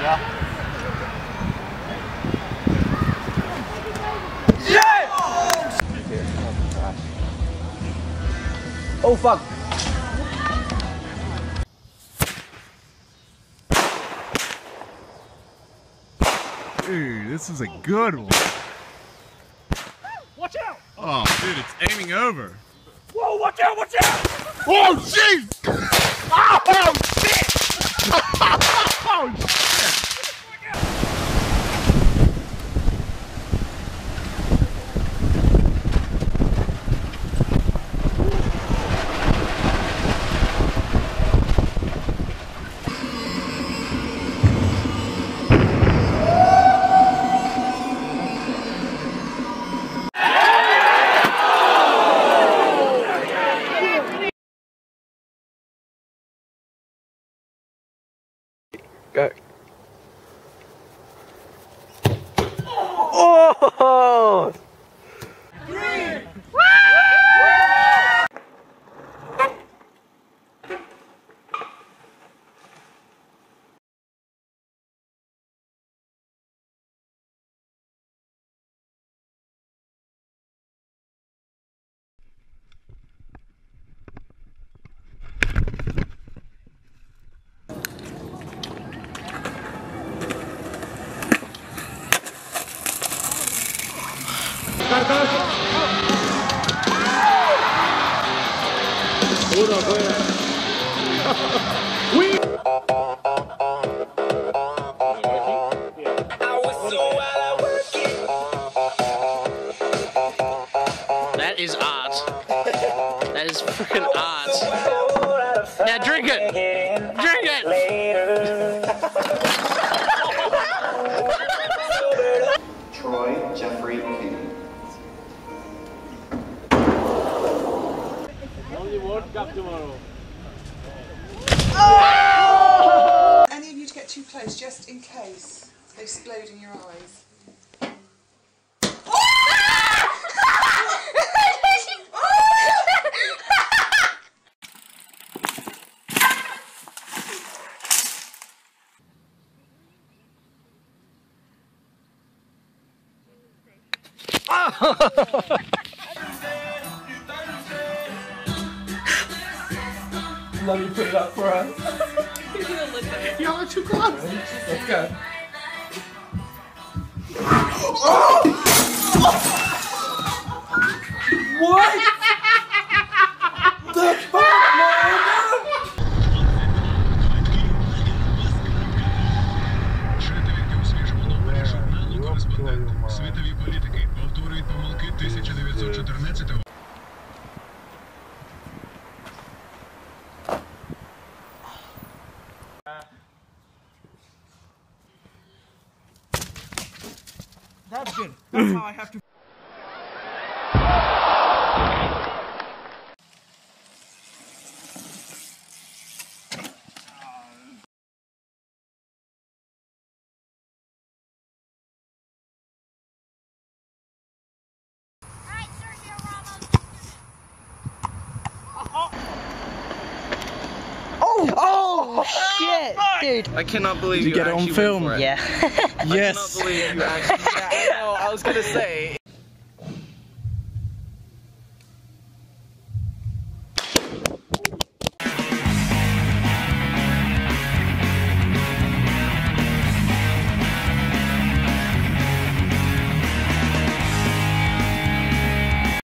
Yeah. Oh, fuck. Dude, this is a good one. Watch out! Oh, dude, it's aiming over. Whoa, watch out, watch out! Oh, jeez! oh, shit! oh, Go. Oh! That is art. That is freaking art. Now drink it. Drink it. Oh! Any of you to get too close, just in case they explode in your eyes. Let me put it up for us. Y'all are too close. Let's go. Oh! What? the fuck, man? Світові політики повторюють помилки 1914 That's good. That's how I have to. Oh Oh, shit, oh, dude. I cannot believe Did you get it on film? went for it. Yeah. I cannot believe you actually. Yeah, I know. I was gonna say.